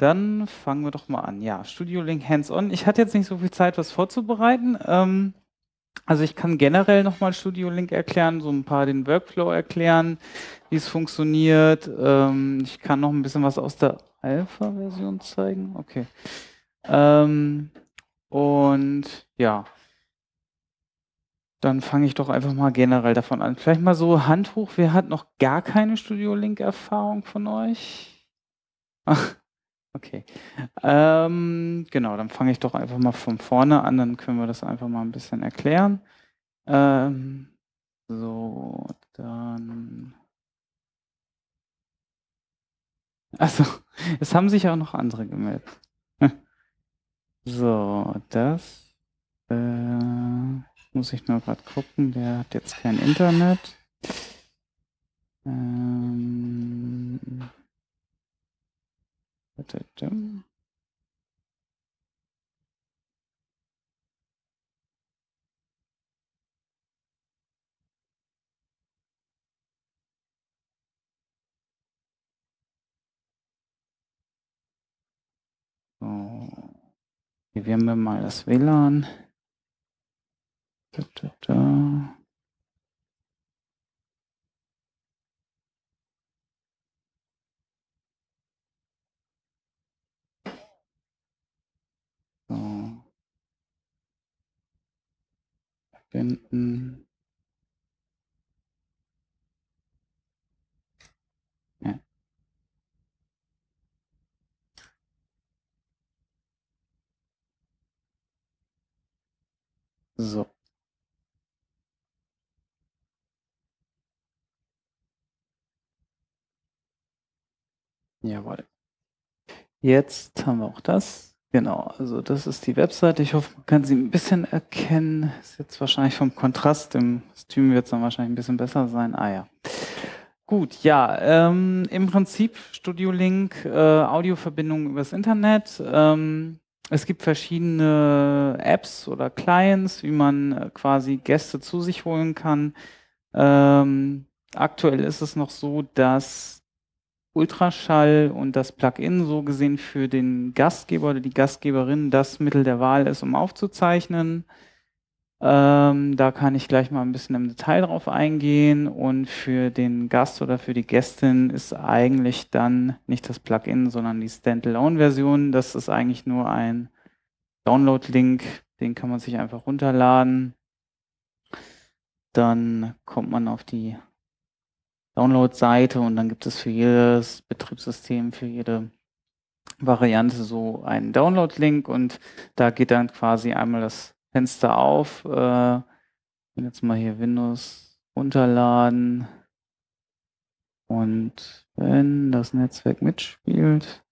dann fangen wir doch mal an. Ja, Studio Link Hands-on. Ich hatte jetzt nicht so viel Zeit, was vorzubereiten. Ähm, also ich kann generell nochmal Studio Link erklären, so ein paar den Workflow erklären, wie es funktioniert. Ähm, ich kann noch ein bisschen was aus der Alpha-Version zeigen. Okay. Ähm, und ja, dann fange ich doch einfach mal generell davon an. Vielleicht mal so Hand hoch, wer hat noch gar keine Studio Link-Erfahrung von euch? Ach, okay. Ähm, genau, dann fange ich doch einfach mal von vorne an, dann können wir das einfach mal ein bisschen erklären. Ähm, so, dann. Also, es haben sich auch noch andere gemeldet. So, das äh, muss ich nur gerade gucken. Der hat jetzt kein Internet. Ähm. Aktivieren wir mal das WLAN. Da, da, da. Verbinden. So. Jawohl. Jetzt haben wir auch das. Genau, also das ist die Webseite. Ich hoffe, man kann sie ein bisschen erkennen. Ist jetzt wahrscheinlich vom Kontrast. Im Stream wird es dann wahrscheinlich ein bisschen besser sein. Ah ja. Gut, ja, ähm, im Prinzip Studio Link, äh, Audioverbindung übers Internet. Ähm, es gibt verschiedene Apps oder Clients, wie man äh, quasi Gäste zu sich holen kann. Ähm, aktuell ist es noch so, dass Ultraschall und das Plugin so gesehen für den Gastgeber oder die Gastgeberin das Mittel der Wahl ist, um aufzuzeichnen. Ähm, da kann ich gleich mal ein bisschen im Detail drauf eingehen. Und für den Gast oder für die Gästin ist eigentlich dann nicht das Plugin, sondern die Standalone-Version. Das ist eigentlich nur ein Download-Link, den kann man sich einfach runterladen. Dann kommt man auf die Download-Seite und dann gibt es für jedes Betriebssystem, für jede Variante so einen Download-Link und da geht dann quasi einmal das Fenster auf. Äh, jetzt mal hier Windows runterladen. Und wenn das Netzwerk mitspielt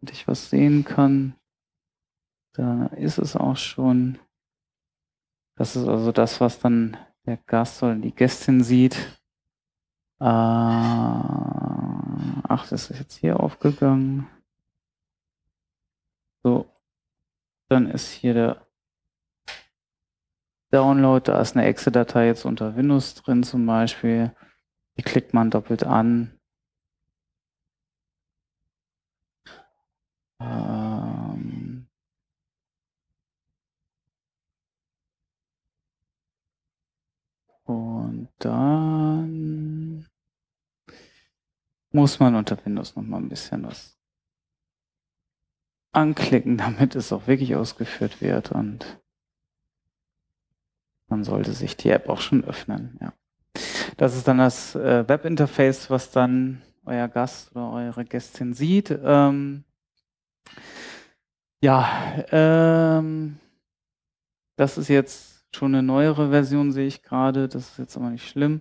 und ich was sehen kann, dann ist es auch schon. Das ist also das, was dann der Gast oder die Gästin sieht. Äh, ach, das ist jetzt hier aufgegangen. So, dann ist hier der Download, da ist eine Exe-Datei jetzt unter Windows drin zum Beispiel. Die klickt man doppelt an. Ähm Und dann muss man unter Windows noch mal ein bisschen was anklicken, damit es auch wirklich ausgeführt wird und dann sollte sich die App auch schon öffnen. Ja. Das ist dann das äh, Webinterface, was dann euer Gast oder eure Gästin sieht. Ähm, ja, ähm, das ist jetzt schon eine neuere Version, sehe ich gerade. Das ist jetzt aber nicht schlimm.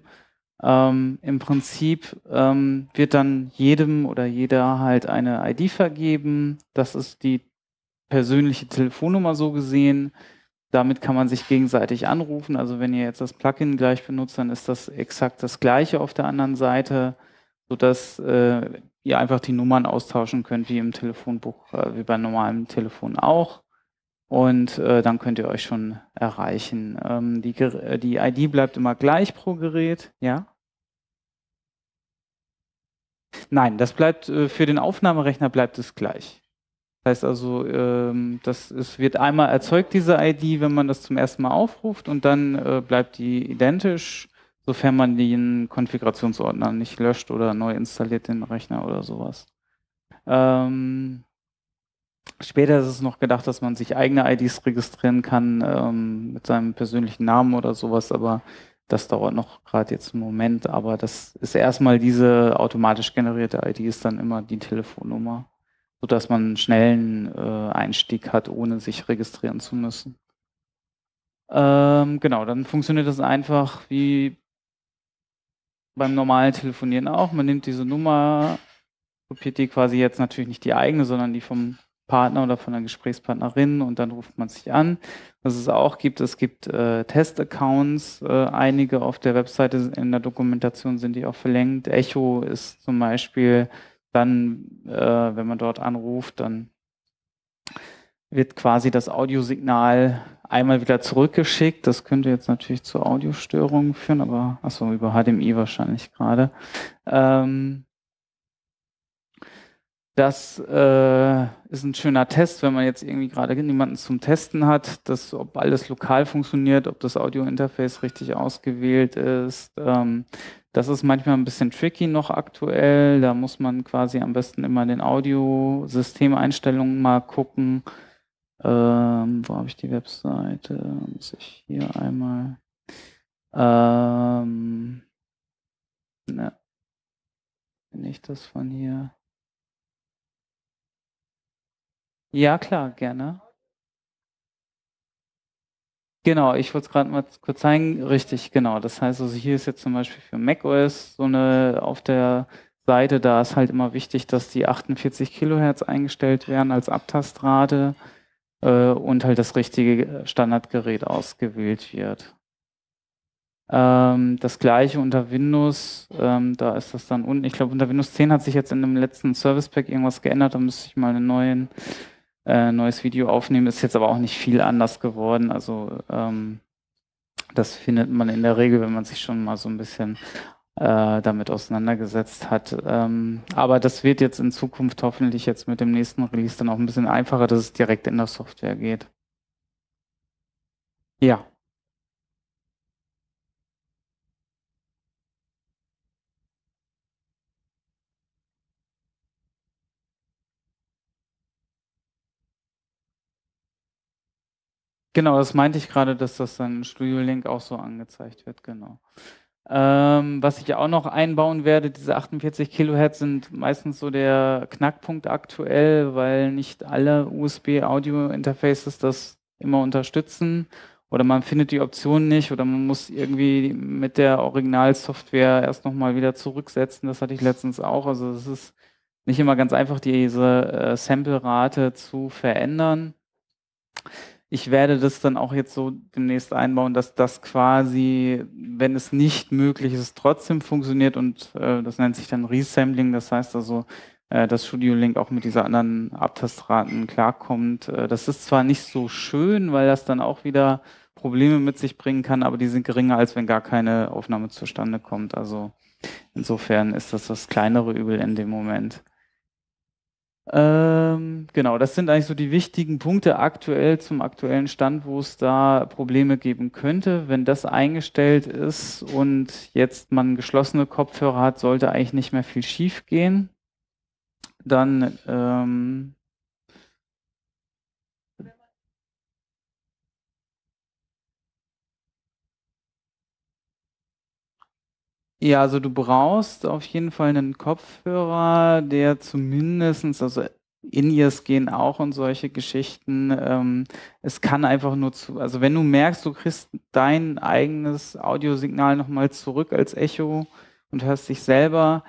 Ähm, Im Prinzip ähm, wird dann jedem oder jeder halt eine ID vergeben. Das ist die persönliche Telefonnummer so gesehen. Damit kann man sich gegenseitig anrufen. Also wenn ihr jetzt das Plugin gleich benutzt, dann ist das exakt das gleiche auf der anderen Seite, sodass äh, ihr einfach die Nummern austauschen könnt, wie im Telefonbuch, äh, wie beim normalen Telefon auch. Und äh, dann könnt ihr euch schon erreichen. Ähm, die, äh, die ID bleibt immer gleich pro Gerät, ja? Nein, das bleibt äh, für den Aufnahmerechner bleibt es gleich. Das heißt also, ähm, das ist, wird einmal erzeugt, diese ID, wenn man das zum ersten Mal aufruft und dann äh, bleibt die identisch, sofern man den Konfigurationsordner nicht löscht oder neu installiert den Rechner oder sowas. Ähm, später ist es noch gedacht, dass man sich eigene IDs registrieren kann ähm, mit seinem persönlichen Namen oder sowas, aber das dauert noch gerade jetzt einen Moment, aber das ist erstmal diese automatisch generierte ID ist dann immer die Telefonnummer sodass man einen schnellen äh, Einstieg hat, ohne sich registrieren zu müssen. Ähm, genau, dann funktioniert das einfach wie beim normalen Telefonieren auch. Man nimmt diese Nummer, kopiert die quasi jetzt natürlich nicht die eigene, sondern die vom Partner oder von der Gesprächspartnerin und dann ruft man sich an. Was es auch gibt, es gibt äh, Test-Accounts, äh, einige auf der Webseite in der Dokumentation sind die auch verlinkt. Echo ist zum Beispiel dann, äh, wenn man dort anruft, dann wird quasi das Audiosignal einmal wieder zurückgeschickt. Das könnte jetzt natürlich zu Audiostörungen führen, aber achso, über HDMI wahrscheinlich gerade. Ähm, das äh, ist ein schöner Test, wenn man jetzt irgendwie gerade niemanden zum Testen hat, dass ob alles lokal funktioniert, ob das Audio-Interface richtig ausgewählt ist. Ähm, das ist manchmal ein bisschen tricky noch aktuell. Da muss man quasi am besten immer den Audiosystemeinstellungen mal gucken. Ähm, wo habe ich die Webseite? Muss ich hier einmal. Ähm, ne. Bin ich das von hier? Ja, klar, gerne. Genau, ich wollte es gerade mal kurz zeigen. Richtig, genau. Das heißt also, hier ist jetzt zum Beispiel für macOS so eine auf der Seite, da ist halt immer wichtig, dass die 48 Kilohertz eingestellt werden als Abtastrate äh, und halt das richtige Standardgerät ausgewählt wird. Ähm, das gleiche unter Windows, ähm, da ist das dann unten. Ich glaube, unter Windows 10 hat sich jetzt in dem letzten Service Pack irgendwas geändert, da müsste ich mal einen neuen äh, neues Video aufnehmen. Ist jetzt aber auch nicht viel anders geworden. Also ähm, das findet man in der Regel, wenn man sich schon mal so ein bisschen äh, damit auseinandergesetzt hat. Ähm, aber das wird jetzt in Zukunft hoffentlich jetzt mit dem nächsten Release dann auch ein bisschen einfacher, dass es direkt in der Software geht. Ja. Genau, das meinte ich gerade, dass das dann Studio Link auch so angezeigt wird, genau. Ähm, was ich auch noch einbauen werde, diese 48 Kilohertz sind meistens so der Knackpunkt aktuell, weil nicht alle USB-Audio-Interfaces das immer unterstützen oder man findet die Option nicht oder man muss irgendwie mit der Originalsoftware erst nochmal wieder zurücksetzen. Das hatte ich letztens auch. Also es ist nicht immer ganz einfach, diese äh, Sample-Rate zu verändern ich werde das dann auch jetzt so demnächst einbauen, dass das quasi, wenn es nicht möglich ist, trotzdem funktioniert und äh, das nennt sich dann Resampling. Das heißt also, äh, dass Studio Link auch mit dieser anderen Abtastraten klarkommt. Äh, das ist zwar nicht so schön, weil das dann auch wieder Probleme mit sich bringen kann, aber die sind geringer, als wenn gar keine Aufnahme zustande kommt. Also insofern ist das das kleinere Übel in dem Moment. Ähm, genau, das sind eigentlich so die wichtigen Punkte aktuell zum aktuellen Stand, wo es da Probleme geben könnte. Wenn das eingestellt ist und jetzt man geschlossene Kopfhörer hat, sollte eigentlich nicht mehr viel schief gehen. Dann ähm, Ja, also du brauchst auf jeden Fall einen Kopfhörer, der zumindestens, also In-Ears gehen auch und solche Geschichten. Ähm, es kann einfach nur zu, also wenn du merkst, du kriegst dein eigenes Audiosignal nochmal zurück als Echo und hörst dich selber,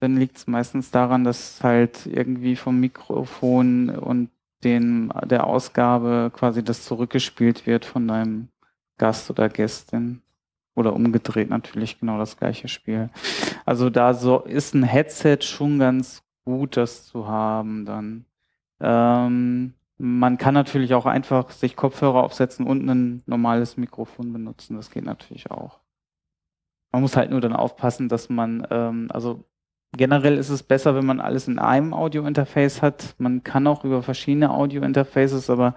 dann liegt es meistens daran, dass halt irgendwie vom Mikrofon und den, der Ausgabe quasi das zurückgespielt wird von deinem Gast oder Gästin. Oder umgedreht natürlich genau das gleiche Spiel. Also da so ist ein Headset schon ganz gut, das zu haben dann. Ähm, man kann natürlich auch einfach sich Kopfhörer aufsetzen und ein normales Mikrofon benutzen. Das geht natürlich auch. Man muss halt nur dann aufpassen, dass man, ähm, also generell ist es besser, wenn man alles in einem Audio-Interface hat. Man kann auch über verschiedene Audio-Interfaces, aber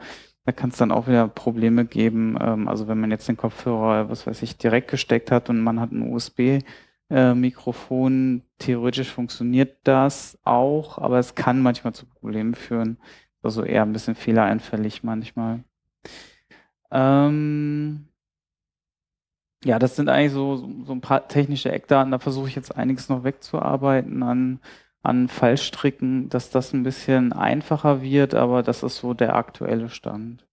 da kann es dann auch wieder Probleme geben. Ähm, also wenn man jetzt den Kopfhörer, was weiß ich, direkt gesteckt hat und man hat ein USB-Mikrofon, theoretisch funktioniert das auch, aber es kann manchmal zu Problemen führen. Also eher ein bisschen fehlereinfällig manchmal. Ähm, ja, das sind eigentlich so, so ein paar technische Eckdaten. Da versuche ich jetzt einiges noch wegzuarbeiten an, an Fallstricken, dass das ein bisschen einfacher wird, aber das ist so der aktuelle Stand.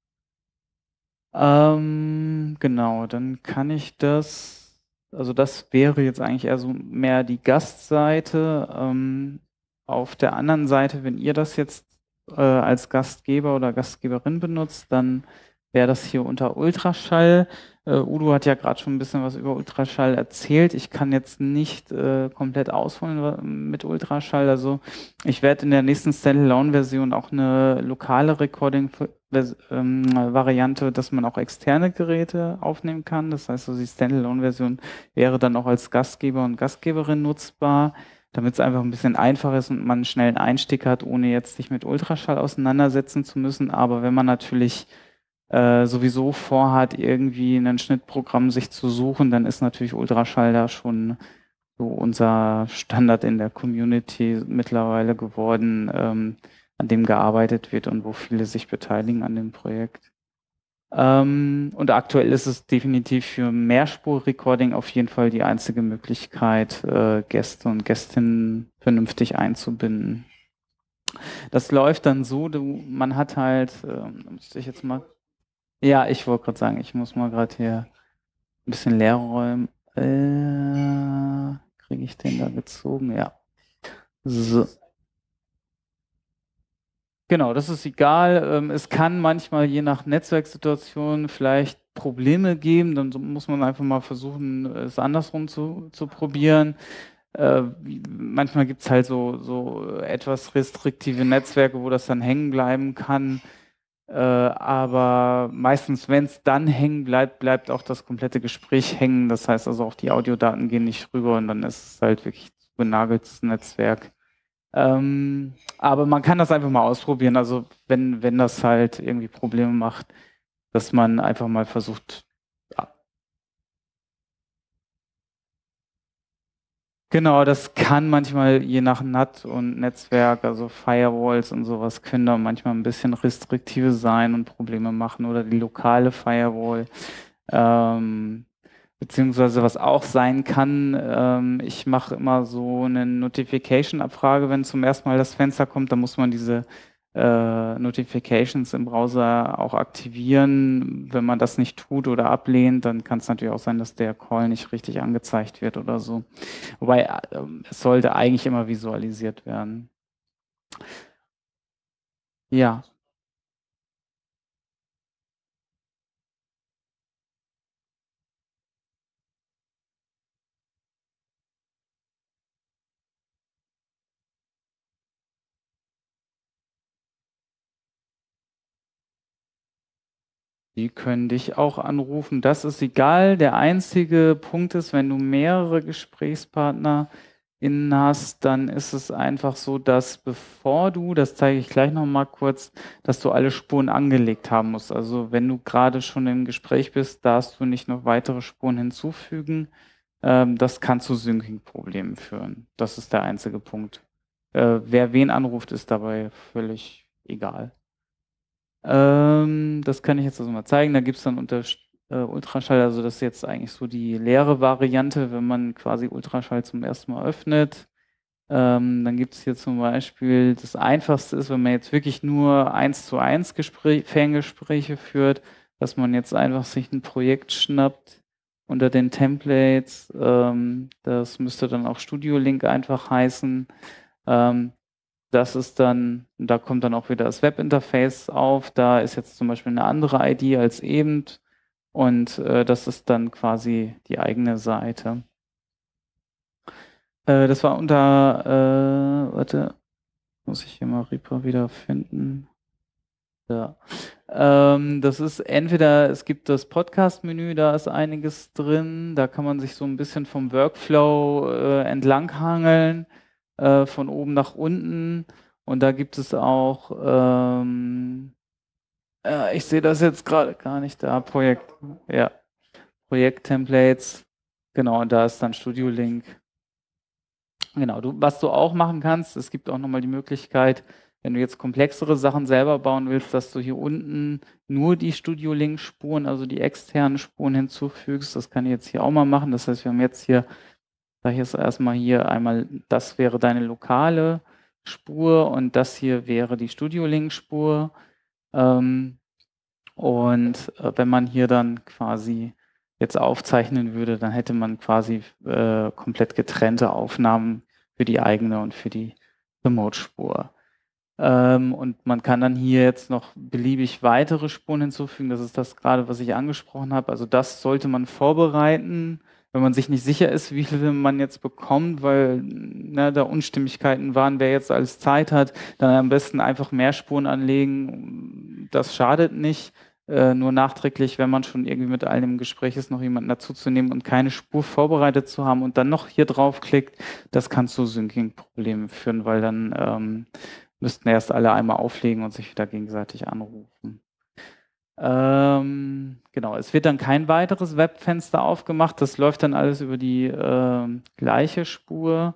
Ähm, genau, dann kann ich das, also das wäre jetzt eigentlich eher so mehr die Gastseite. Ähm, auf der anderen Seite, wenn ihr das jetzt äh, als Gastgeber oder Gastgeberin benutzt, dann wäre das hier unter Ultraschall. Uh, Udo hat ja gerade schon ein bisschen was über Ultraschall erzählt. Ich kann jetzt nicht äh, komplett ausholen mit Ultraschall. Also ich werde in der nächsten Standalone-Version auch eine lokale Recording-Variante, ähm, dass man auch externe Geräte aufnehmen kann. Das heißt, also die Standalone-Version wäre dann auch als Gastgeber und Gastgeberin nutzbar, damit es einfach ein bisschen einfacher ist und man einen Einstieg hat, ohne jetzt sich mit Ultraschall auseinandersetzen zu müssen. Aber wenn man natürlich äh, sowieso vorhat, irgendwie ein Schnittprogramm sich zu suchen, dann ist natürlich Ultraschall da schon so unser Standard in der Community mittlerweile geworden, ähm, an dem gearbeitet wird und wo viele sich beteiligen an dem Projekt. Ähm, und aktuell ist es definitiv für Mehrspur-Recording auf jeden Fall die einzige Möglichkeit, äh, Gäste und Gästinnen vernünftig einzubinden. Das läuft dann so, du, man hat halt, äh, muss ich jetzt mal ja, ich wollte gerade sagen, ich muss mal gerade hier ein bisschen leer räumen. Äh, Kriege ich den da gezogen? Ja. So. Genau, das ist egal. Ähm, es kann manchmal je nach Netzwerksituation vielleicht Probleme geben. Dann muss man einfach mal versuchen, es andersrum zu, zu probieren. Äh, manchmal gibt es halt so, so etwas restriktive Netzwerke, wo das dann hängen bleiben kann. Äh, aber meistens, wenn es dann hängen bleibt, bleibt auch das komplette Gespräch hängen. Das heißt also auch die Audiodaten gehen nicht rüber und dann ist es halt wirklich ein benageltes Netzwerk. Ähm, aber man kann das einfach mal ausprobieren. Also wenn, wenn das halt irgendwie Probleme macht, dass man einfach mal versucht, Genau, das kann manchmal je nach NAT und Netzwerk, also Firewalls und sowas, können da manchmal ein bisschen restriktive sein und Probleme machen oder die lokale Firewall. Ähm, beziehungsweise was auch sein kann, ähm, ich mache immer so eine Notification-Abfrage, wenn zum ersten Mal das Fenster kommt, dann muss man diese äh, Notifications im Browser auch aktivieren. Wenn man das nicht tut oder ablehnt, dann kann es natürlich auch sein, dass der Call nicht richtig angezeigt wird oder so. Wobei äh, es sollte eigentlich immer visualisiert werden. Ja. Die können dich auch anrufen. Das ist egal. Der einzige Punkt ist, wenn du mehrere Gesprächspartner innen hast, dann ist es einfach so, dass bevor du, das zeige ich gleich noch mal kurz, dass du alle Spuren angelegt haben musst. Also wenn du gerade schon im Gespräch bist, darfst du nicht noch weitere Spuren hinzufügen. Ähm, das kann zu Syncing-Problemen führen. Das ist der einzige Punkt. Äh, wer wen anruft, ist dabei völlig egal. Ähm, das kann ich jetzt also mal zeigen. Da gibt es dann unter äh, Ultraschall, also das ist jetzt eigentlich so die leere Variante, wenn man quasi Ultraschall zum ersten Mal öffnet. Ähm, dann gibt es hier zum Beispiel, das einfachste ist, wenn man jetzt wirklich nur eins zu eins Ferngespräche führt, dass man jetzt einfach sich ein Projekt schnappt unter den Templates. Ähm, das müsste dann auch Studio Link einfach heißen. Ähm, das ist dann, da kommt dann auch wieder das Webinterface auf. Da ist jetzt zum Beispiel eine andere ID als eben. Und äh, das ist dann quasi die eigene Seite. Äh, das war unter, äh, warte, muss ich hier mal Reaper wieder finden. Ja. Ähm, das ist entweder, es gibt das Podcast-Menü, da ist einiges drin, da kann man sich so ein bisschen vom Workflow äh, entlanghangeln. Äh, von oben nach unten. Und da gibt es auch, ähm, äh, ich sehe das jetzt gerade gar nicht da, Projekt, ja, Projekt-Templates. Genau, und da ist dann Studio Link. Genau, du, was du auch machen kannst, es gibt auch nochmal die Möglichkeit, wenn du jetzt komplexere Sachen selber bauen willst, dass du hier unten nur die Studio Link Spuren, also die externen Spuren hinzufügst. Das kann ich jetzt hier auch mal machen. Das heißt, wir haben jetzt hier, da hier ist erstmal hier einmal, das wäre deine lokale Spur und das hier wäre die Studio Link Spur. Ähm, und äh, wenn man hier dann quasi jetzt aufzeichnen würde, dann hätte man quasi äh, komplett getrennte Aufnahmen für die eigene und für die Remote-Spur. Ähm, und man kann dann hier jetzt noch beliebig weitere Spuren hinzufügen. Das ist das gerade, was ich angesprochen habe. Also das sollte man vorbereiten, wenn man sich nicht sicher ist, wie viele man jetzt bekommt, weil ne, da Unstimmigkeiten waren, wer jetzt alles Zeit hat, dann am besten einfach mehr Spuren anlegen. Das schadet nicht. Äh, nur nachträglich, wenn man schon irgendwie mit allen im Gespräch ist, noch jemanden dazuzunehmen und keine Spur vorbereitet zu haben und dann noch hier draufklickt, das kann zu Syncing-Problemen führen, weil dann ähm, müssten erst alle einmal auflegen und sich wieder gegenseitig anrufen. Ähm, genau, es wird dann kein weiteres Webfenster aufgemacht. Das läuft dann alles über die äh, gleiche Spur.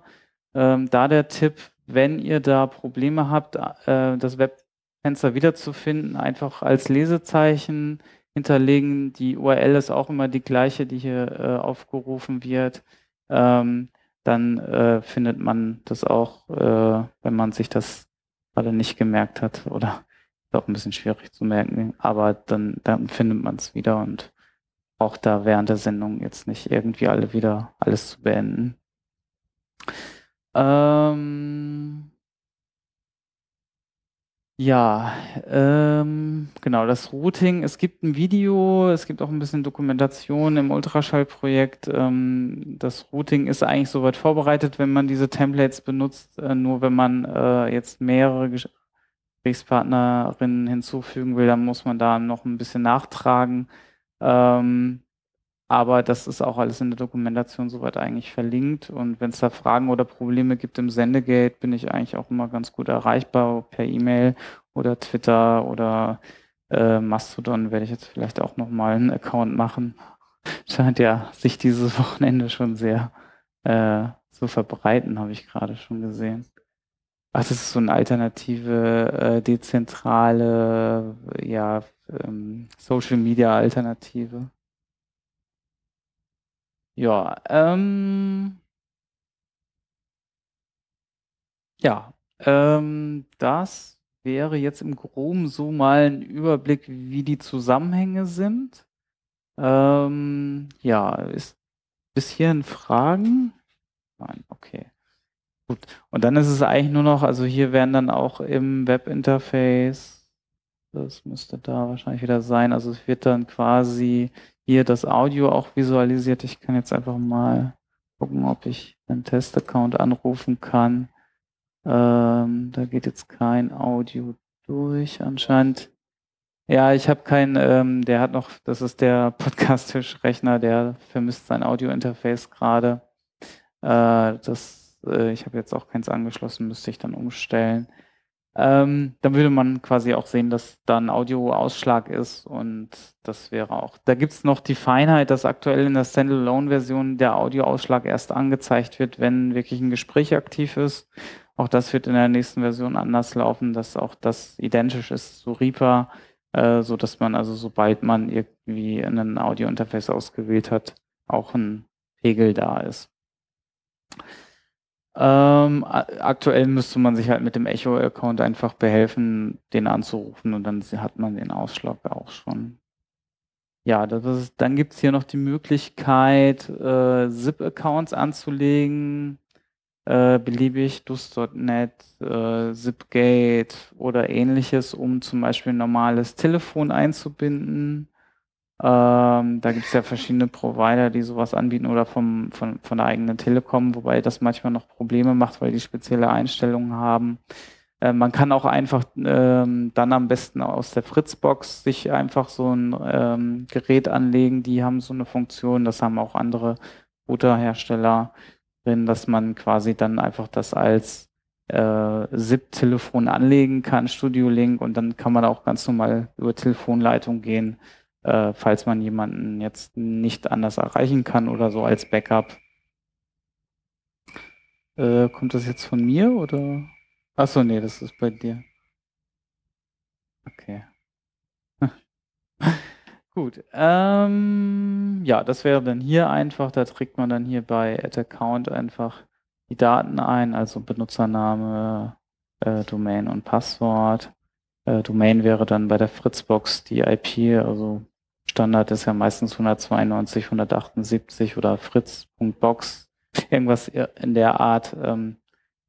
Ähm, da der Tipp, wenn ihr da Probleme habt, äh, das Webfenster wiederzufinden, einfach als Lesezeichen hinterlegen. Die URL ist auch immer die gleiche, die hier äh, aufgerufen wird. Ähm, dann äh, findet man das auch, äh, wenn man sich das gerade nicht gemerkt hat oder auch ein bisschen schwierig zu merken, aber dann, dann findet man es wieder und braucht da während der Sendung jetzt nicht irgendwie alle wieder alles zu beenden. Ähm, ja, ähm, genau, das Routing. Es gibt ein Video, es gibt auch ein bisschen Dokumentation im Ultraschallprojekt. Ähm, das Routing ist eigentlich soweit vorbereitet, wenn man diese Templates benutzt. Äh, nur wenn man äh, jetzt mehrere Gesprächspartnerinnen hinzufügen will, dann muss man da noch ein bisschen nachtragen. Ähm, aber das ist auch alles in der Dokumentation soweit eigentlich verlinkt. Und wenn es da Fragen oder Probleme gibt im Sendegate, bin ich eigentlich auch immer ganz gut erreichbar per E-Mail oder Twitter oder äh, Mastodon werde ich jetzt vielleicht auch nochmal einen Account machen. Scheint ja sich dieses Wochenende schon sehr äh, zu verbreiten, habe ich gerade schon gesehen. Ach, das ist so eine alternative, äh, dezentrale, ja, ähm, Social Media Alternative. Ja, ähm, ja, ähm, das wäre jetzt im Groben so mal ein Überblick, wie die Zusammenhänge sind. Ähm, ja, ist bis hierhin Fragen? Nein, okay. Gut. Und dann ist es eigentlich nur noch, also hier werden dann auch im Webinterface, das müsste da wahrscheinlich wieder sein, also es wird dann quasi hier das Audio auch visualisiert. Ich kann jetzt einfach mal gucken, ob ich einen Testaccount anrufen kann. Ähm, da geht jetzt kein Audio durch anscheinend. Ja, ich habe keinen, ähm, der hat noch, das ist der Podcast-Tischrechner, der vermisst sein Audio-Interface gerade. Äh, das, äh, ich habe jetzt auch keins angeschlossen, müsste ich dann umstellen. Ähm, dann würde man quasi auch sehen, dass da ein Audioausschlag ist und das wäre auch. Da gibt es noch die Feinheit, dass aktuell in der Standalone-Version der Audioausschlag erst angezeigt wird, wenn wirklich ein Gespräch aktiv ist. Auch das wird in der nächsten Version anders laufen, dass auch das identisch ist zu Reaper, äh, so dass man also sobald man irgendwie einen Audio-Interface ausgewählt hat, auch ein Pegel da ist. Ähm, aktuell müsste man sich halt mit dem Echo-Account einfach behelfen, den anzurufen und dann hat man den Ausschlag auch schon. Ja, ist, dann gibt es hier noch die Möglichkeit, äh, ZIP-Accounts anzulegen, äh, beliebig, dus.net, äh, Zipgate oder ähnliches, um zum Beispiel ein normales Telefon einzubinden. Ähm, da gibt es ja verschiedene Provider, die sowas anbieten oder vom, von, von der eigenen Telekom, wobei das manchmal noch Probleme macht, weil die spezielle Einstellungen haben. Äh, man kann auch einfach ähm, dann am besten aus der Fritzbox sich einfach so ein ähm, Gerät anlegen. Die haben so eine Funktion, das haben auch andere Routerhersteller. drin, dass man quasi dann einfach das als äh, SIP-Telefon anlegen kann, Studio Link, und dann kann man auch ganz normal über Telefonleitung gehen, äh, falls man jemanden jetzt nicht anders erreichen kann oder so als Backup. Äh, kommt das jetzt von mir oder? Achso, nee, das ist bei dir. Okay. Gut. Ähm, ja, das wäre dann hier einfach. Da trägt man dann hier bei Add Account einfach die Daten ein, also Benutzername, äh, Domain und Passwort. Äh, Domain wäre dann bei der Fritzbox die IP, also Standard ist ja meistens 192, 178 oder fritz.box, irgendwas in der Art. Ähm,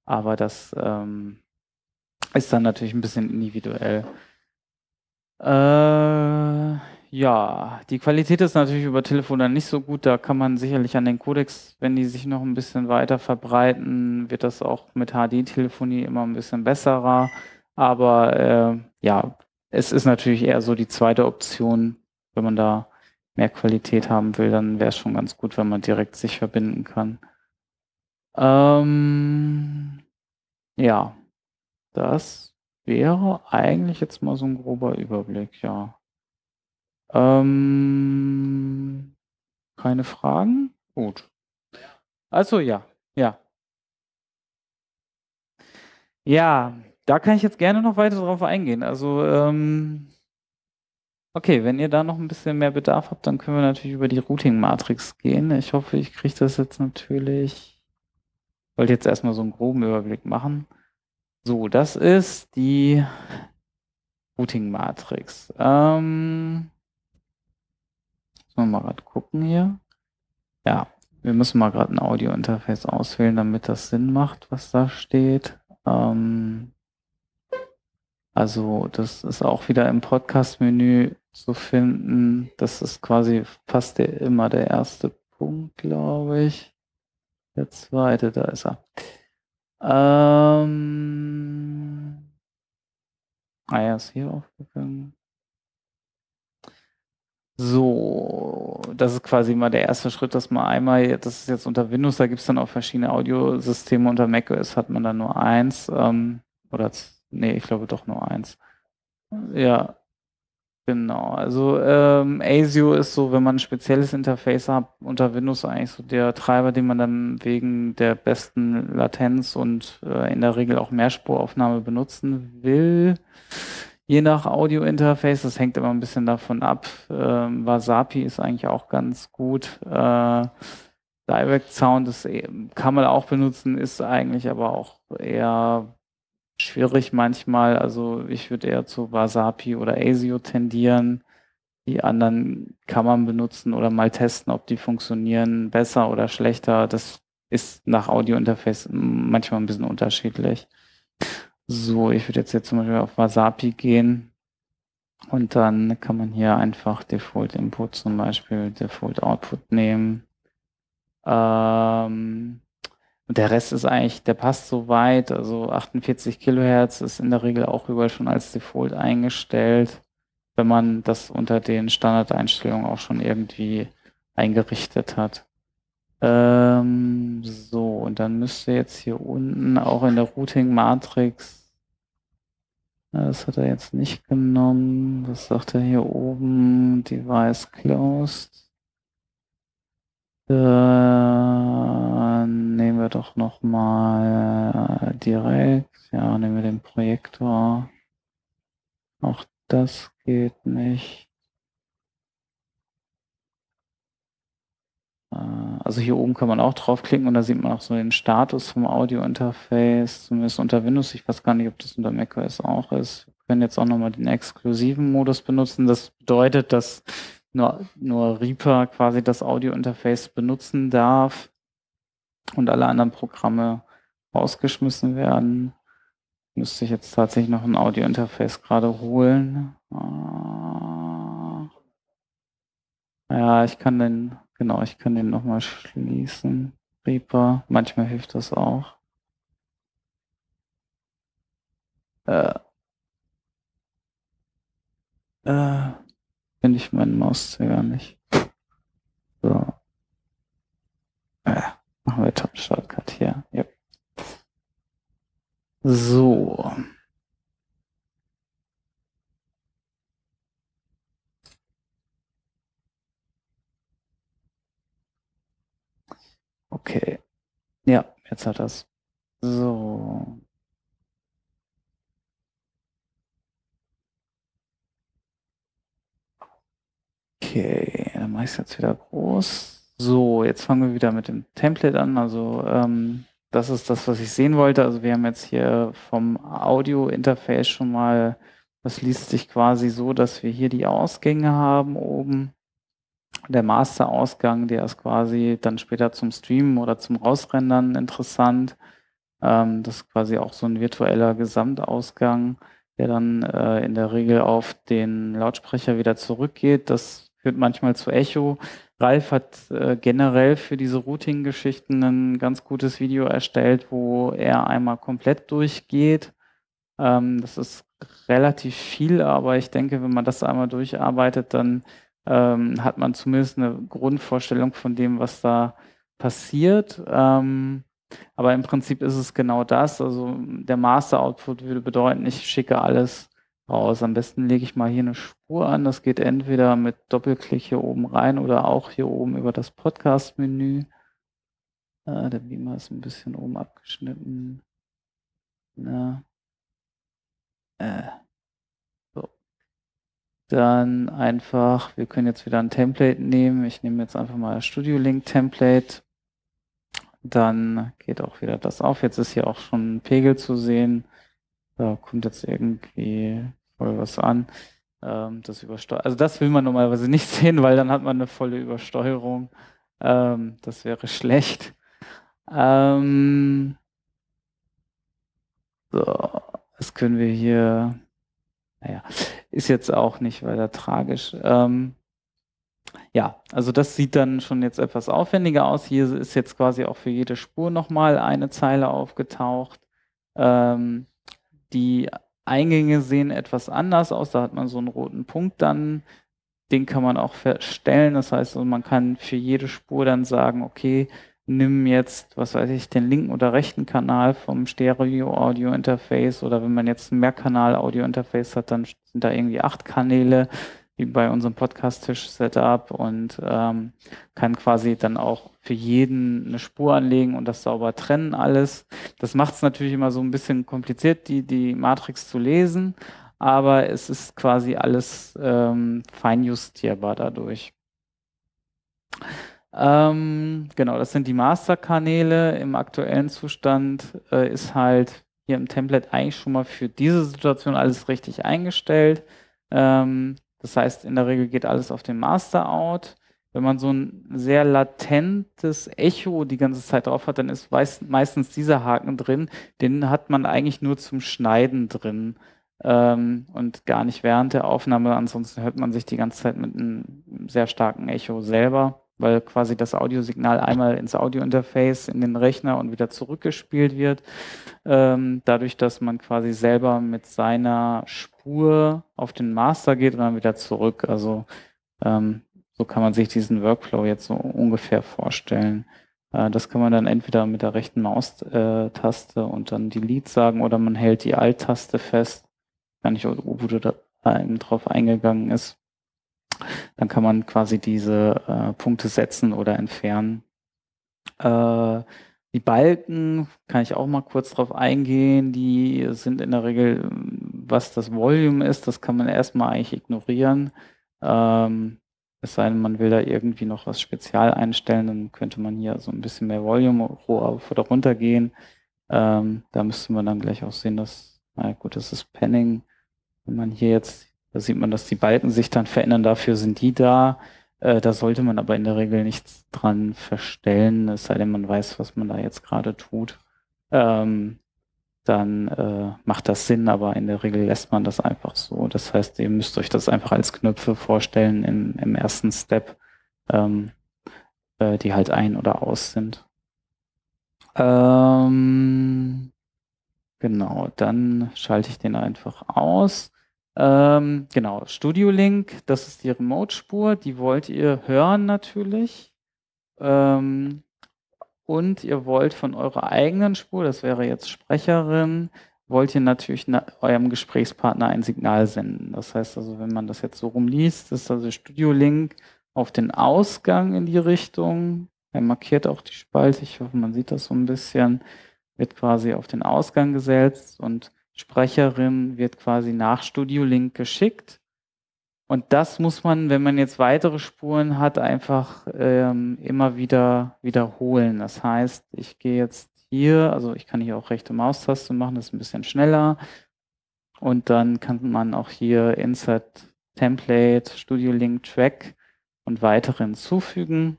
aber das ähm, ist dann natürlich ein bisschen individuell. Äh, ja, die Qualität ist natürlich über Telefon dann nicht so gut. Da kann man sicherlich an den Codex, wenn die sich noch ein bisschen weiter verbreiten, wird das auch mit HD-Telefonie immer ein bisschen besserer. Aber äh, ja, es ist natürlich eher so die zweite Option, wenn man da mehr Qualität haben will, dann wäre es schon ganz gut, wenn man direkt sich verbinden kann. Ähm, ja, das wäre eigentlich jetzt mal so ein grober Überblick, ja. Ähm, keine Fragen? Gut. Also ja, ja. Ja, da kann ich jetzt gerne noch weiter drauf eingehen. Also, ähm, okay, wenn ihr da noch ein bisschen mehr Bedarf habt, dann können wir natürlich über die Routing-Matrix gehen. Ich hoffe, ich kriege das jetzt natürlich. Ich wollte jetzt erstmal so einen groben Überblick machen. So, das ist die Routing-Matrix. Ähm, Müssen wir mal gerade gucken hier. Ja, wir müssen mal gerade ein Audio-Interface auswählen, damit das Sinn macht, was da steht. Ähm, also das ist auch wieder im Podcast-Menü zu finden. Das ist quasi fast der, immer der erste Punkt, glaube ich. Der zweite, da ist er. Ähm, ah ja, ist hier aufgegangen. So, das ist quasi mal der erste Schritt, dass man einmal, das ist jetzt unter Windows, da gibt es dann auch verschiedene Audiosysteme, unter macOS hat man dann nur eins, ähm, oder, nee, ich glaube doch nur eins. Ja, genau. Also ähm, ASIO ist so, wenn man ein spezielles Interface hat, unter Windows eigentlich so der Treiber, den man dann wegen der besten Latenz und äh, in der Regel auch Mehrspuraufnahme benutzen will je nach Audio-Interface. Das hängt immer ein bisschen davon ab. Ähm, Wasapi ist eigentlich auch ganz gut. Äh, Direct Sound ist, eh, kann man auch benutzen, ist eigentlich aber auch eher schwierig manchmal. Also ich würde eher zu Wasapi oder ASIO tendieren. Die anderen kann man benutzen oder mal testen, ob die funktionieren besser oder schlechter. Das ist nach Audio-Interface manchmal ein bisschen unterschiedlich. So, ich würde jetzt hier zum Beispiel auf Wasapi gehen und dann kann man hier einfach Default Input zum Beispiel Default Output nehmen. Ähm, und der Rest ist eigentlich, der passt so weit. Also 48 Kilohertz ist in der Regel auch überall schon als Default eingestellt, wenn man das unter den Standardeinstellungen auch schon irgendwie eingerichtet hat. Ähm, so, und dann müsste jetzt hier unten auch in der Routing-Matrix das hat er jetzt nicht genommen. Was sagt er hier oben? Device closed. Nehmen wir doch noch mal direkt. Ja, nehmen wir den Projektor. Auch das geht nicht. Äh, also hier oben kann man auch draufklicken und da sieht man auch so den Status vom Audio-Interface, zumindest unter Windows. Ich weiß gar nicht, ob das unter macOS auch ist. Wir können jetzt auch nochmal den exklusiven Modus benutzen. Das bedeutet, dass nur, nur Reaper quasi das Audio-Interface benutzen darf und alle anderen Programme rausgeschmissen werden. Müsste ich jetzt tatsächlich noch ein Audio-Interface gerade holen. Ah. Ja, ich kann den Genau, ich kann den nochmal schließen. Reaper, manchmal hilft das auch. Äh, äh, finde ich meinen Mauszeiger nicht. So. Äh, Machen wir Top Shortcut hier. Ja. So. Okay. Ja, jetzt hat das. So. Okay, dann mache ich es jetzt wieder groß. So, jetzt fangen wir wieder mit dem Template an. Also ähm, das ist das, was ich sehen wollte. Also wir haben jetzt hier vom Audio-Interface schon mal, das liest sich quasi so, dass wir hier die Ausgänge haben oben. Der Master-Ausgang, der ist quasi dann später zum Streamen oder zum Rausrendern interessant. Ähm, das ist quasi auch so ein virtueller Gesamtausgang, der dann äh, in der Regel auf den Lautsprecher wieder zurückgeht. Das führt manchmal zu Echo. Ralf hat äh, generell für diese Routing-Geschichten ein ganz gutes Video erstellt, wo er einmal komplett durchgeht. Ähm, das ist relativ viel, aber ich denke, wenn man das einmal durcharbeitet, dann ähm, hat man zumindest eine Grundvorstellung von dem, was da passiert. Ähm, aber im Prinzip ist es genau das. Also der Master-Output würde bedeuten, ich schicke alles raus. Am besten lege ich mal hier eine Spur an. Das geht entweder mit Doppelklick hier oben rein oder auch hier oben über das Podcast-Menü. Äh, der Beamer ist ein bisschen oben abgeschnitten. Na. Äh. So. Dann einfach, wir können jetzt wieder ein Template nehmen. Ich nehme jetzt einfach mal Studio Link Template. Dann geht auch wieder das auf. Jetzt ist hier auch schon ein Pegel zu sehen. Da kommt jetzt irgendwie voll was an. Ähm, das übersteuert. Also das will man normalerweise nicht sehen, weil dann hat man eine volle Übersteuerung. Ähm, das wäre schlecht. Ähm, so, das können wir hier. Naja, ist jetzt auch nicht weiter tragisch. Ähm, ja, also das sieht dann schon jetzt etwas aufwendiger aus. Hier ist jetzt quasi auch für jede Spur nochmal eine Zeile aufgetaucht. Ähm, die Eingänge sehen etwas anders aus. Da hat man so einen roten Punkt dann. Den kann man auch verstellen. Das heißt, also man kann für jede Spur dann sagen, okay, nimm jetzt, was weiß ich, den linken oder rechten Kanal vom Stereo-Audio-Interface oder wenn man jetzt ein Mehrkanal-Audio-Interface hat, dann sind da irgendwie acht Kanäle wie bei unserem Podcast-Tisch-Setup und ähm, kann quasi dann auch für jeden eine Spur anlegen und das sauber trennen alles. Das macht es natürlich immer so ein bisschen kompliziert, die, die Matrix zu lesen, aber es ist quasi alles ähm, feinjustierbar dadurch. Ähm, genau, das sind die Masterkanäle. Im aktuellen Zustand äh, ist halt hier im Template eigentlich schon mal für diese Situation alles richtig eingestellt. Ähm, das heißt, in der Regel geht alles auf den Master-Out. Wenn man so ein sehr latentes Echo die ganze Zeit drauf hat, dann ist meistens dieser Haken drin. Den hat man eigentlich nur zum Schneiden drin ähm, und gar nicht während der Aufnahme. Ansonsten hört man sich die ganze Zeit mit einem sehr starken Echo selber weil quasi das Audiosignal einmal ins Audiointerface in den Rechner und wieder zurückgespielt wird. Ähm, dadurch, dass man quasi selber mit seiner Spur auf den Master geht und dann wieder zurück. Also ähm, so kann man sich diesen Workflow jetzt so ungefähr vorstellen. Äh, das kann man dann entweder mit der rechten Maustaste und dann Delete sagen oder man hält die Alt-Taste fest. Gar nicht, ob Ubuntu da drauf eingegangen ist. Dann kann man quasi diese äh, Punkte setzen oder entfernen. Äh, die Balken kann ich auch mal kurz drauf eingehen. Die sind in der Regel, was das Volume ist, das kann man erstmal eigentlich ignorieren. Ähm, es sei denn, man will da irgendwie noch was spezial einstellen, dann könnte man hier so ein bisschen mehr Volume rauf oder runter gehen. Ähm, da müsste man dann gleich auch sehen, dass, na gut, das ist Panning. Wenn man hier jetzt da sieht man, dass die Balken sich dann verändern. Dafür sind die da. Äh, da sollte man aber in der Regel nichts dran verstellen, es sei denn, man weiß, was man da jetzt gerade tut. Ähm, dann äh, macht das Sinn, aber in der Regel lässt man das einfach so. Das heißt, ihr müsst euch das einfach als Knöpfe vorstellen im, im ersten Step, ähm, äh, die halt ein oder aus sind. Ähm, genau, dann schalte ich den einfach aus. Ähm, genau, Studio Link, das ist die Remote-Spur, die wollt ihr hören natürlich. Ähm, und ihr wollt von eurer eigenen Spur, das wäre jetzt Sprecherin, wollt ihr natürlich eurem Gesprächspartner ein Signal senden. Das heißt also, wenn man das jetzt so rumliest, ist also Studio Link auf den Ausgang in die Richtung. Er markiert auch die Spalte. Ich hoffe, man sieht das so ein bisschen. Wird quasi auf den Ausgang gesetzt und Sprecherin wird quasi nach Studio Link geschickt. Und das muss man, wenn man jetzt weitere Spuren hat, einfach ähm, immer wieder wiederholen. Das heißt, ich gehe jetzt hier, also ich kann hier auch rechte Maustaste machen, das ist ein bisschen schneller. Und dann kann man auch hier Insert Template, Studio Link Track und weitere hinzufügen.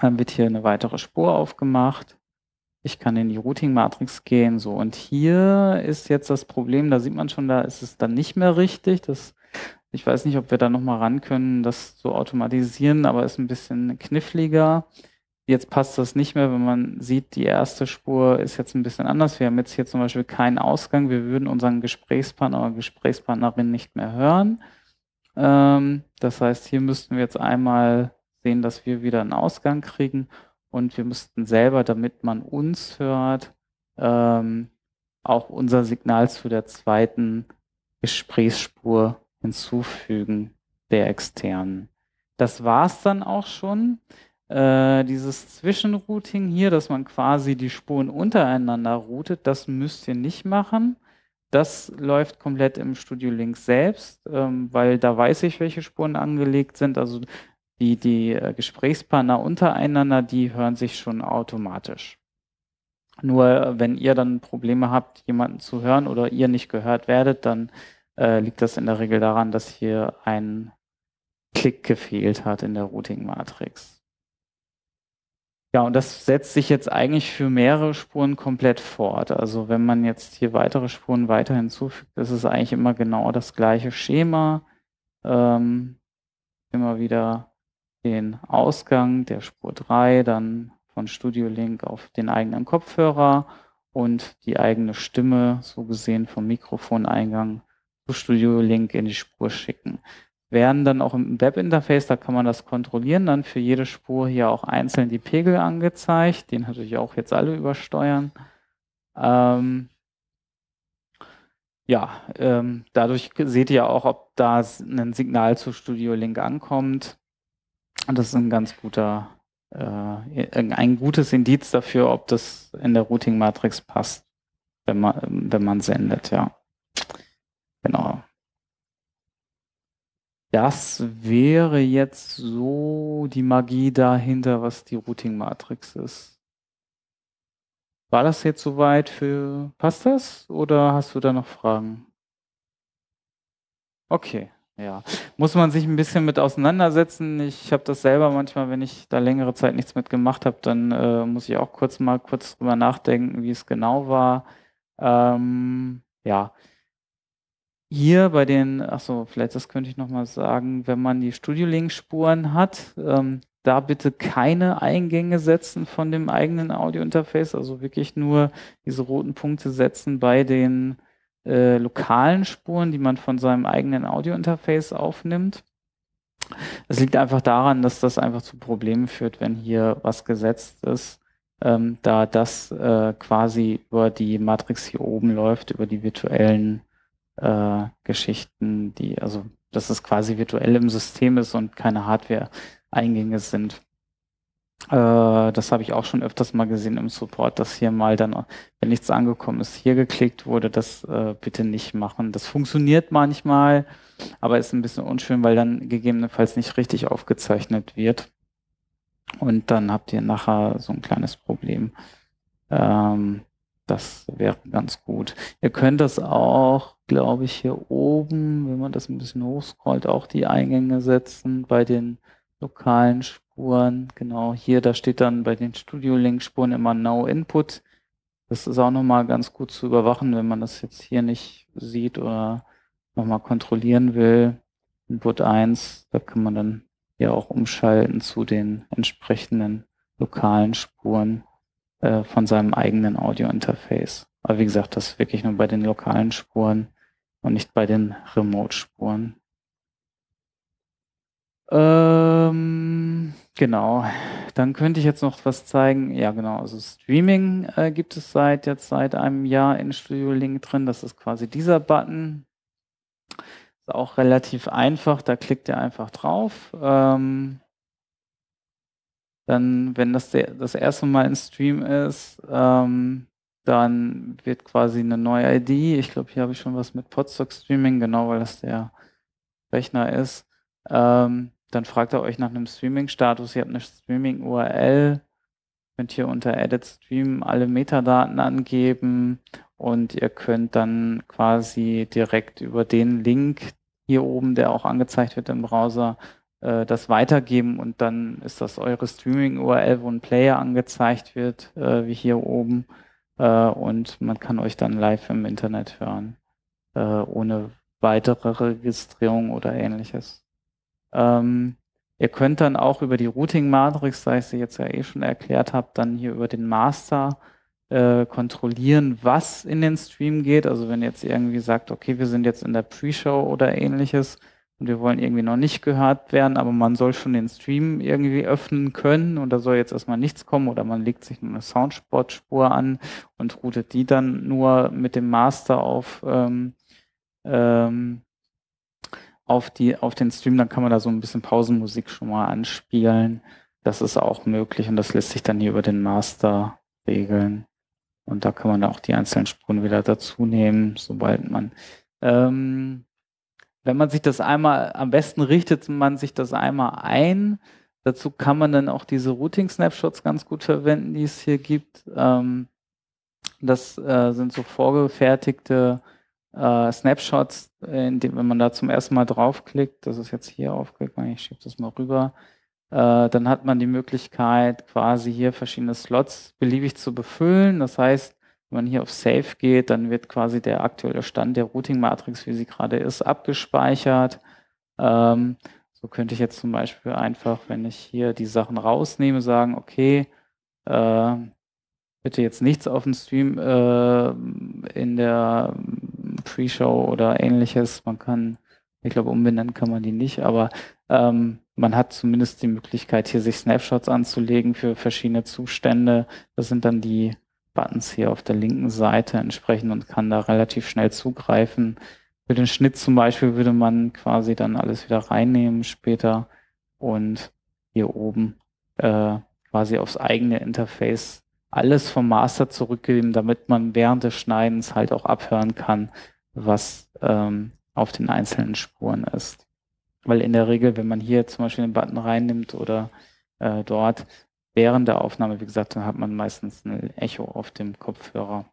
Dann wird hier eine weitere Spur aufgemacht. Ich kann in die Routing-Matrix gehen, so. Und hier ist jetzt das Problem, da sieht man schon, da ist es dann nicht mehr richtig. Das ich weiß nicht, ob wir da nochmal ran können, das zu automatisieren, aber ist ein bisschen kniffliger. Jetzt passt das nicht mehr, wenn man sieht, die erste Spur ist jetzt ein bisschen anders. Wir haben jetzt hier zum Beispiel keinen Ausgang. Wir würden unseren Gesprächspartner oder Gesprächspartnerin nicht mehr hören. Ähm, das heißt, hier müssten wir jetzt einmal sehen, dass wir wieder einen Ausgang kriegen und wir müssten selber, damit man uns hört, ähm, auch unser Signal zu der zweiten Gesprächsspur hinzufügen der externen. Das war's dann auch schon. Äh, dieses Zwischenrouting hier, dass man quasi die Spuren untereinander routet, das müsst ihr nicht machen. Das läuft komplett im Studio Link selbst, ähm, weil da weiß ich, welche Spuren angelegt sind. Also die, die äh, Gesprächspartner untereinander, die hören sich schon automatisch. Nur wenn ihr dann Probleme habt, jemanden zu hören oder ihr nicht gehört werdet, dann äh, liegt das in der Regel daran, dass hier ein Klick gefehlt hat in der Routing-Matrix. Ja, und das setzt sich jetzt eigentlich für mehrere Spuren komplett fort. Also wenn man jetzt hier weitere Spuren weiter hinzufügt, ist es eigentlich immer genau das gleiche Schema. Ähm, immer wieder den Ausgang der Spur 3, dann von Studio Link auf den eigenen Kopfhörer und die eigene Stimme, so gesehen vom Mikrofoneingang Studio Link in die Spur schicken. Werden dann auch im Webinterface, da kann man das kontrollieren, dann für jede Spur hier auch einzeln die Pegel angezeigt, den natürlich auch jetzt alle übersteuern. Ähm, ja, ähm, dadurch seht ihr auch, ob da ein Signal zu Studio Link ankommt. Und das ist ein ganz guter, äh, ein gutes Indiz dafür, ob das in der Routing-Matrix passt, wenn man, wenn man sendet, ja. Genau. Das wäre jetzt so die Magie dahinter, was die Routing-Matrix ist. War das jetzt soweit für, passt das oder hast du da noch Fragen? Okay, ja. Muss man sich ein bisschen mit auseinandersetzen. Ich habe das selber manchmal, wenn ich da längere Zeit nichts mit gemacht habe, dann äh, muss ich auch kurz mal kurz drüber nachdenken, wie es genau war. Ähm, ja, hier bei den, achso, vielleicht das könnte ich nochmal sagen, wenn man die Studio Link Spuren hat, ähm, da bitte keine Eingänge setzen von dem eigenen Audiointerface, also wirklich nur diese roten Punkte setzen bei den äh, lokalen Spuren, die man von seinem eigenen Audiointerface aufnimmt. Es liegt einfach daran, dass das einfach zu Problemen führt, wenn hier was gesetzt ist, ähm, da das äh, quasi über die Matrix hier oben läuft, über die virtuellen äh, Geschichten, die, also dass es quasi virtuell im System ist und keine Hardware-Eingänge sind. Äh, das habe ich auch schon öfters mal gesehen im Support, dass hier mal dann, wenn nichts angekommen ist, hier geklickt wurde, das äh, bitte nicht machen. Das funktioniert manchmal, aber ist ein bisschen unschön, weil dann gegebenenfalls nicht richtig aufgezeichnet wird. Und dann habt ihr nachher so ein kleines Problem. Ähm, das wäre ganz gut. Ihr könnt das auch, glaube ich, hier oben, wenn man das ein bisschen hochscrollt, auch die Eingänge setzen bei den lokalen Spuren. Genau, hier, da steht dann bei den Studio-Link-Spuren immer No Input. Das ist auch nochmal ganz gut zu überwachen, wenn man das jetzt hier nicht sieht oder nochmal kontrollieren will. Input 1, da kann man dann ja auch umschalten zu den entsprechenden lokalen Spuren. Äh, von seinem eigenen Audio-Interface. Aber wie gesagt, das ist wirklich nur bei den lokalen Spuren und nicht bei den Remote-Spuren. Ähm, genau. dann könnte ich jetzt noch was zeigen. Ja, genau. Also Streaming äh, gibt es seit jetzt seit einem Jahr in Studio Link drin. Das ist quasi dieser Button. Ist auch relativ einfach. Da klickt ihr einfach drauf. Ähm, dann, wenn das der, das erste Mal ein Stream ist, ähm, dann wird quasi eine neue ID. Ich glaube, hier habe ich schon was mit Podstock Streaming, genau, weil das der Rechner ist. Ähm, dann fragt er euch nach einem Streaming-Status. Ihr habt eine Streaming-URL, könnt hier unter Edit Stream alle Metadaten angeben und ihr könnt dann quasi direkt über den Link hier oben, der auch angezeigt wird im Browser, äh, das weitergeben und dann ist das eure Streaming-URL, wo ein Player angezeigt wird, äh, wie hier oben. Äh, und man kann euch dann live im Internet hören, äh, ohne weitere Registrierung oder ähnliches. Ähm, ihr könnt dann auch über die Routing-Matrix, da ich sie jetzt ja eh schon erklärt habe, dann hier über den Master äh, kontrollieren, was in den Stream geht. Also wenn jetzt irgendwie sagt, okay, wir sind jetzt in der Pre-Show oder ähnliches und wir wollen irgendwie noch nicht gehört werden, aber man soll schon den Stream irgendwie öffnen können und da soll jetzt erstmal nichts kommen oder man legt sich nur eine Soundspot-Spur an und routet die dann nur mit dem Master auf ähm, ähm, auf, die, auf den Stream, dann kann man da so ein bisschen Pausenmusik schon mal anspielen. Das ist auch möglich und das lässt sich dann hier über den Master regeln. Und da kann man auch die einzelnen Spuren wieder dazu nehmen, sobald man. Ähm, wenn man sich das einmal, am besten richtet man sich das einmal ein. Dazu kann man dann auch diese Routing-Snapshots ganz gut verwenden, die es hier gibt. Ähm, das äh, sind so vorgefertigte äh, Snapshots, in dem, wenn man da zum ersten Mal draufklickt, das ist jetzt hier aufgegangen, ich schiebe das mal rüber, äh, dann hat man die Möglichkeit, quasi hier verschiedene Slots beliebig zu befüllen. Das heißt, wenn man hier auf Save geht, dann wird quasi der aktuelle Stand der Routing-Matrix, wie sie gerade ist, abgespeichert. Ähm, so könnte ich jetzt zum Beispiel einfach, wenn ich hier die Sachen rausnehme, sagen, okay, äh, bitte jetzt nichts auf dem Stream äh, in der Pre-Show oder ähnliches. Man kann, ich glaube, umbenennen kann man die nicht, aber ähm, man hat zumindest die Möglichkeit, hier sich Snapshots anzulegen für verschiedene Zustände. Das sind dann die Buttons hier auf der linken Seite entsprechend und kann da relativ schnell zugreifen. Für den Schnitt zum Beispiel würde man quasi dann alles wieder reinnehmen später und hier oben äh, quasi aufs eigene Interface alles vom Master zurückgeben, damit man während des Schneidens halt auch abhören kann, was ähm, auf den einzelnen Spuren ist. Weil in der Regel, wenn man hier zum Beispiel den Button reinnimmt oder äh, dort, während der Aufnahme, wie gesagt, dann hat man meistens ein Echo auf dem Kopfhörer,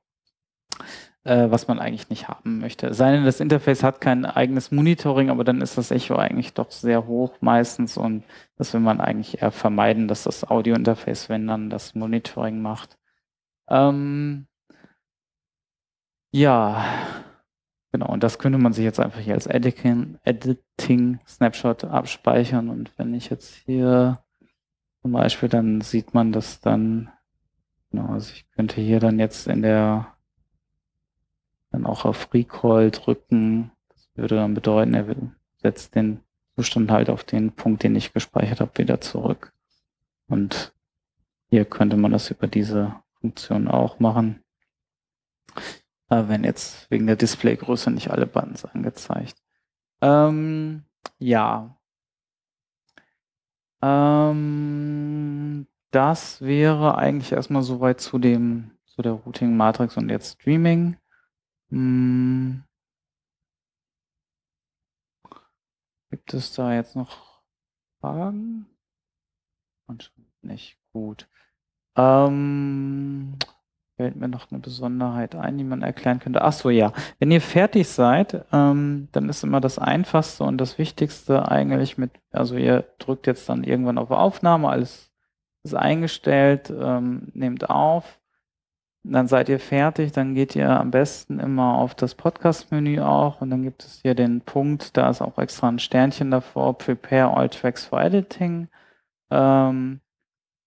äh, was man eigentlich nicht haben möchte. Sei das Interface hat kein eigenes Monitoring, aber dann ist das Echo eigentlich doch sehr hoch meistens und das will man eigentlich eher vermeiden, dass das Audio-Interface, wenn dann das Monitoring macht. Ähm, ja, Genau, und das könnte man sich jetzt einfach hier als Editing, Editing Snapshot abspeichern. Und wenn ich jetzt hier zum Beispiel, dann sieht man das dann, genau, also ich könnte hier dann jetzt in der, dann auch auf Recall drücken. Das würde dann bedeuten, er setzt den Zustand halt auf den Punkt, den ich gespeichert habe, wieder zurück. Und hier könnte man das über diese Funktion auch machen äh, wenn jetzt wegen der Displaygröße nicht alle Buttons angezeigt. Ähm, ja. Ähm, das wäre eigentlich erstmal soweit zu dem zu der Routing Matrix und jetzt Streaming. Hm. Gibt es da jetzt noch Fragen? Anscheinend nicht. Gut. Ähm, fällt mir noch eine Besonderheit ein, die man erklären könnte. Ach so, ja. Wenn ihr fertig seid, ähm, dann ist immer das Einfachste und das Wichtigste eigentlich mit, also ihr drückt jetzt dann irgendwann auf Aufnahme, alles ist eingestellt, ähm, nehmt auf, dann seid ihr fertig, dann geht ihr am besten immer auf das Podcast-Menü auch und dann gibt es hier den Punkt, da ist auch extra ein Sternchen davor, Prepare All Tracks for Editing. Ähm,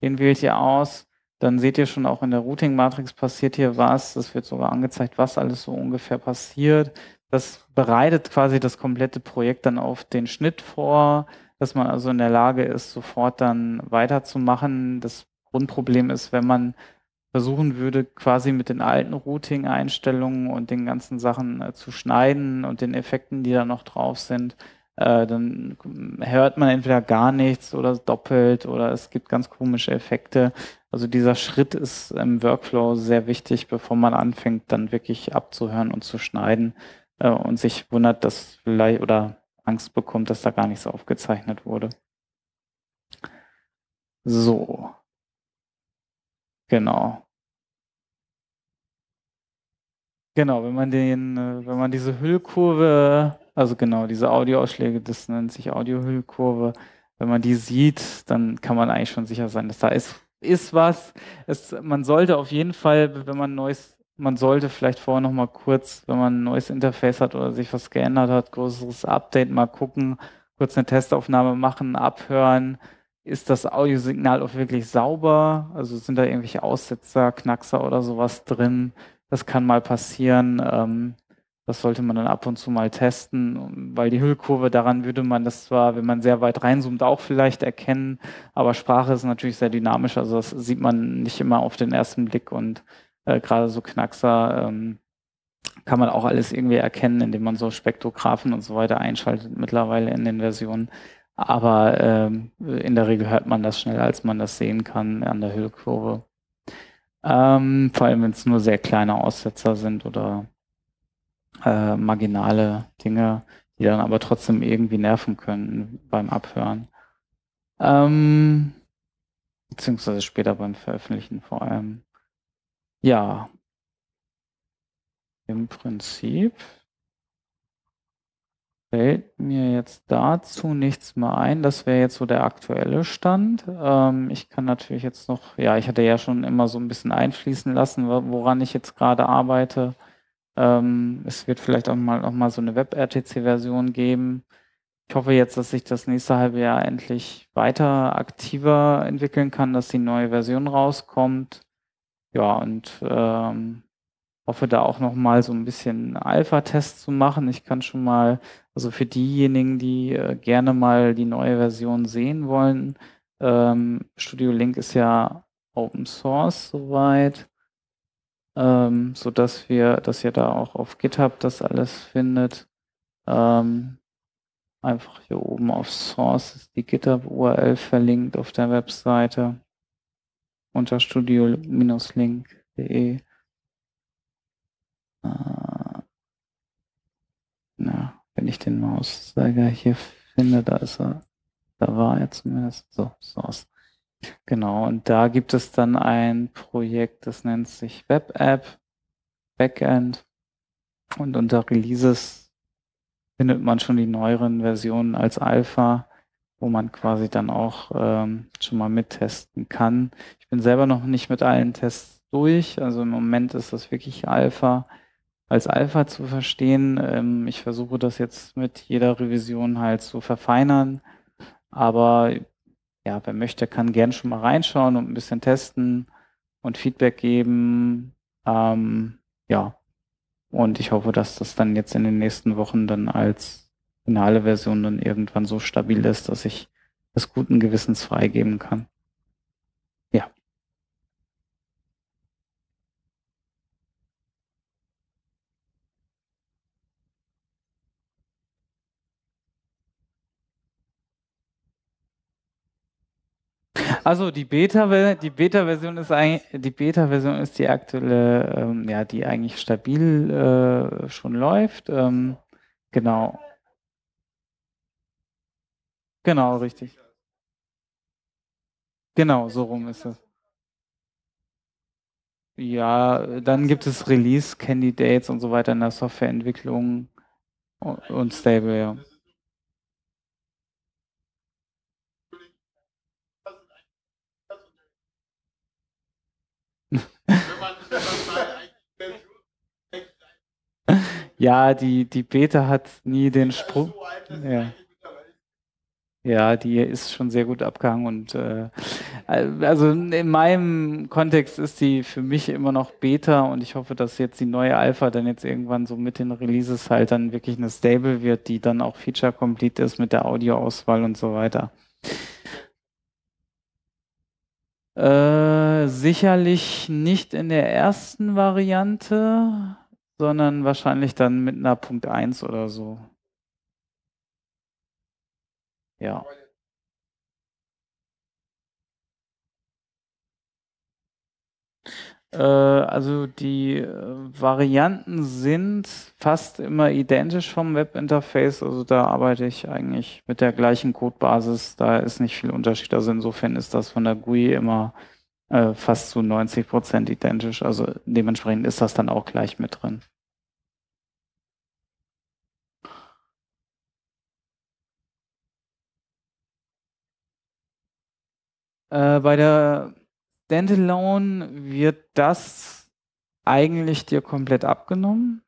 den wählt ihr aus dann seht ihr schon auch in der Routing-Matrix passiert hier was. Es wird sogar angezeigt, was alles so ungefähr passiert. Das bereitet quasi das komplette Projekt dann auf den Schnitt vor. dass man also in der Lage ist, sofort dann weiterzumachen. Das Grundproblem ist, wenn man versuchen würde, quasi mit den alten Routing-Einstellungen und den ganzen Sachen äh, zu schneiden und den Effekten, die da noch drauf sind, äh, dann hört man entweder gar nichts oder doppelt oder es gibt ganz komische Effekte. Also dieser Schritt ist im Workflow sehr wichtig, bevor man anfängt, dann wirklich abzuhören und zu schneiden äh, und sich wundert, dass vielleicht oder Angst bekommt, dass da gar nichts aufgezeichnet wurde. So. Genau. Genau, wenn man den, äh, wenn man diese Hüllkurve, also genau, diese Audioausschläge, das nennt sich Audiohüllkurve, wenn man die sieht, dann kann man eigentlich schon sicher sein, dass da ist, ist was. Es, man sollte auf jeden Fall, wenn man neues, man sollte vielleicht vorher noch kurz, wenn man ein neues Interface hat oder sich was geändert hat, größeres Update mal gucken, kurz eine Testaufnahme machen, abhören, ist das Audiosignal auch wirklich sauber? Also sind da irgendwelche Aussetzer, Knackser oder sowas drin? Das kann mal passieren. Ähm, das sollte man dann ab und zu mal testen, weil die Hüllkurve, daran würde man das zwar, wenn man sehr weit reinzoomt, auch vielleicht erkennen, aber Sprache ist natürlich sehr dynamisch, also das sieht man nicht immer auf den ersten Blick und äh, gerade so Knackser ähm, kann man auch alles irgendwie erkennen, indem man so Spektrographen und so weiter einschaltet mittlerweile in den Versionen. Aber ähm, in der Regel hört man das schneller, als man das sehen kann an der Hüllkurve. Ähm, vor allem, wenn es nur sehr kleine Aussetzer sind oder äh, marginale Dinge, die dann aber trotzdem irgendwie nerven können beim Abhören. Ähm, beziehungsweise später beim Veröffentlichen vor allem. Ja, im Prinzip fällt mir jetzt dazu nichts mehr ein. Das wäre jetzt so der aktuelle Stand. Ähm, ich kann natürlich jetzt noch, ja, ich hatte ja schon immer so ein bisschen einfließen lassen, woran ich jetzt gerade arbeite. Ähm, es wird vielleicht auch mal, auch mal so eine Web-RTC-Version geben. Ich hoffe jetzt, dass sich das nächste halbe Jahr endlich weiter aktiver entwickeln kann, dass die neue Version rauskommt. Ja, und ähm, hoffe da auch noch mal so ein bisschen Alpha-Test zu machen. Ich kann schon mal, also für diejenigen, die äh, gerne mal die neue Version sehen wollen, ähm, Studio Link ist ja Open Source soweit, ähm, so dass wir, dass ihr da auch auf GitHub das alles findet. Ähm, einfach hier oben auf Source ist die GitHub-URL verlinkt auf der Webseite unter studio-link.de. Äh, na, wenn ich den Mauszeiger hier finde, da ist er, da war er zumindest. So, Source. Genau, und da gibt es dann ein Projekt, das nennt sich Web App Backend. Und unter Releases findet man schon die neueren Versionen als Alpha, wo man quasi dann auch ähm, schon mal mittesten kann. Ich bin selber noch nicht mit allen Tests durch. Also im Moment ist das wirklich Alpha als Alpha zu verstehen. Ähm, ich versuche das jetzt mit jeder Revision halt zu verfeinern. Aber ja, wer möchte, kann gern schon mal reinschauen und ein bisschen testen und Feedback geben. Ähm, ja. Und ich hoffe, dass das dann jetzt in den nächsten Wochen dann als finale Version dann irgendwann so stabil ist, dass ich das guten Gewissens freigeben kann. Also die Beta, die Beta-Version ist eigentlich, die Beta-Version ist die aktuelle, ähm, ja, die eigentlich stabil äh, schon läuft. Ähm, genau. Genau, richtig. Genau, so rum ist es. Ja, dann gibt es Release-Candidates und so weiter in der Softwareentwicklung und Stable, ja. Ja, die, die Beta hat nie den Sprung. Ja. Ja, die ist schon sehr gut abgehangen und äh, also in meinem Kontext ist die für mich immer noch Beta und ich hoffe, dass jetzt die neue Alpha dann jetzt irgendwann so mit den Releases halt dann wirklich eine Stable wird, die dann auch feature-complete ist mit der Audioauswahl und so weiter. Äh, sicherlich nicht in der ersten Variante, sondern wahrscheinlich dann mit einer Punkt 1 oder so. Ja. Äh, also die äh, Varianten sind fast immer identisch vom Webinterface. Also da arbeite ich eigentlich mit der gleichen Codebasis. Da ist nicht viel Unterschied. Also insofern ist das von der GUI immer äh, fast zu 90 Prozent identisch. Also dementsprechend ist das dann auch gleich mit drin. Äh, bei der Standalone wird das eigentlich dir komplett abgenommen.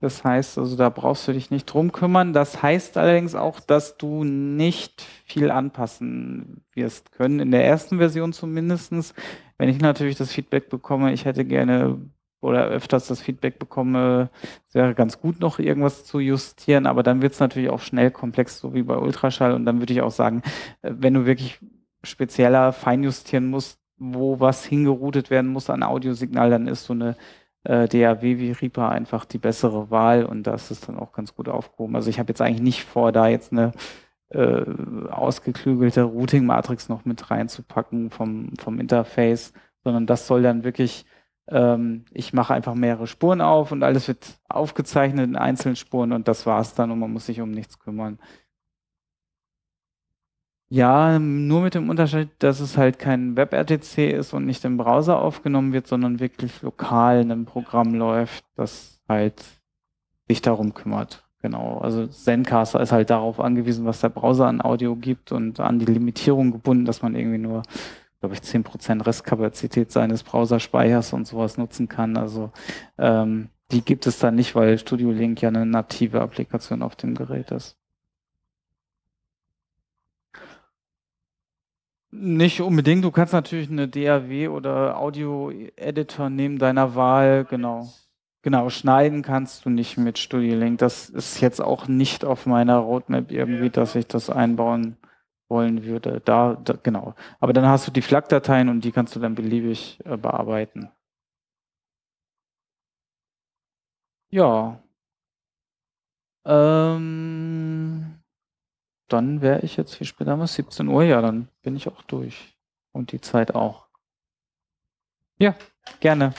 Das heißt also, da brauchst du dich nicht drum kümmern. Das heißt allerdings auch, dass du nicht viel anpassen wirst können, in der ersten Version zumindestens. Wenn ich natürlich das Feedback bekomme, ich hätte gerne oder öfters das Feedback bekomme, es wäre ganz gut, noch irgendwas zu justieren, aber dann wird es natürlich auch schnell komplex, so wie bei Ultraschall. Und dann würde ich auch sagen, äh, wenn du wirklich spezieller feinjustieren musst, wo was hingeroutet werden muss an Audiosignal, dann ist so eine äh, DAW wie Reaper einfach die bessere Wahl und das ist dann auch ganz gut aufgehoben. Also ich habe jetzt eigentlich nicht vor, da jetzt eine äh, ausgeklügelte Routing-Matrix noch mit reinzupacken vom, vom Interface, sondern das soll dann wirklich, ähm, ich mache einfach mehrere Spuren auf und alles wird aufgezeichnet in einzelnen Spuren und das war's dann und man muss sich um nichts kümmern. Ja, nur mit dem Unterschied, dass es halt kein WebRTC ist und nicht im Browser aufgenommen wird, sondern wirklich lokal in einem Programm läuft, das halt sich darum kümmert. Genau. Also Zencaster ist halt darauf angewiesen, was der Browser an Audio gibt und an die Limitierung gebunden, dass man irgendwie nur, glaube ich, zehn Prozent Restkapazität seines Browserspeichers und sowas nutzen kann. Also ähm, die gibt es da nicht, weil Studio Link ja eine native Applikation auf dem Gerät ist. Nicht unbedingt. Du kannst natürlich eine DAW oder Audio-Editor nehmen deiner Wahl. Genau. Genau. Schneiden kannst du nicht mit Studio Link. Das ist jetzt auch nicht auf meiner Roadmap irgendwie, dass ich das einbauen wollen würde. Da, da genau. Aber dann hast du die FLAC-Dateien und die kannst du dann beliebig äh, bearbeiten. Ja. Ähm, dann wäre ich jetzt, wie spät haben wir 17 Uhr, ja, dann bin ich auch durch. Und die Zeit auch. Ja, gerne.